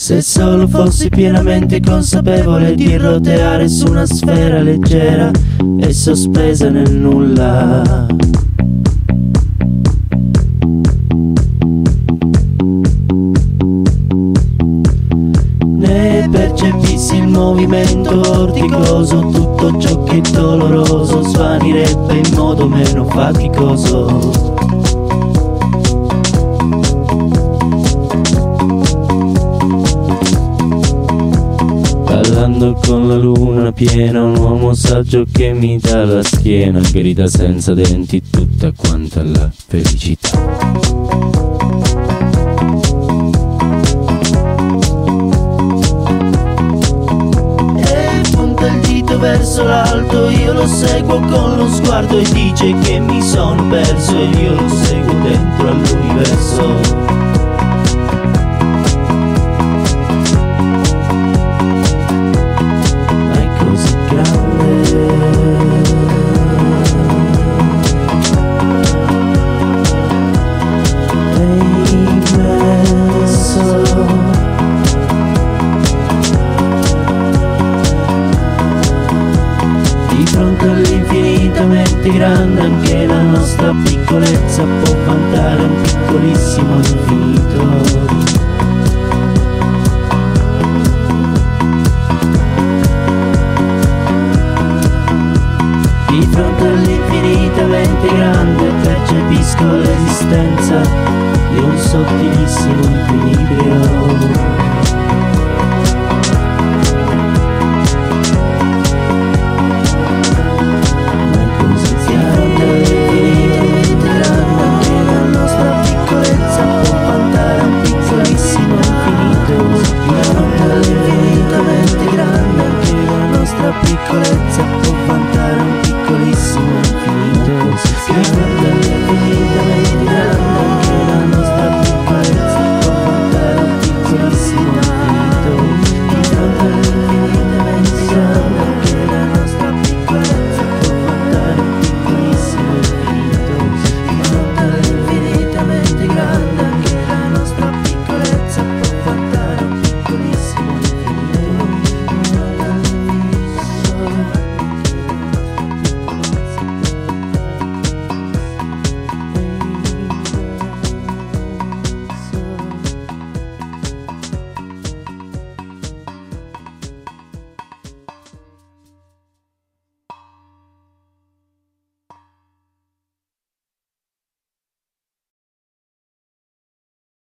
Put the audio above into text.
Se solo fossi pienamente consapevole di roteare su una sfera leggera e sospesa nel nulla. Ne percepissi il movimento vorticoso, tutto ciò che è doloroso svanirebbe in modo meno faticoso. Ballando con la luna piena, un uomo saggio che mi dà la schiena, grida senza denti tutta quanta la felicità. E punta il dito verso l'alto, io lo seguo con lo sguardo e dice che mi sono perso e io lo seguo dentro all'universo. All'infinitamente grande anche la nostra piccolezza può vantare un piccolissimo infinito. Di fronte all'infinitamente grande percepisco l'esistenza di un sottilissimo infinito. Thank you.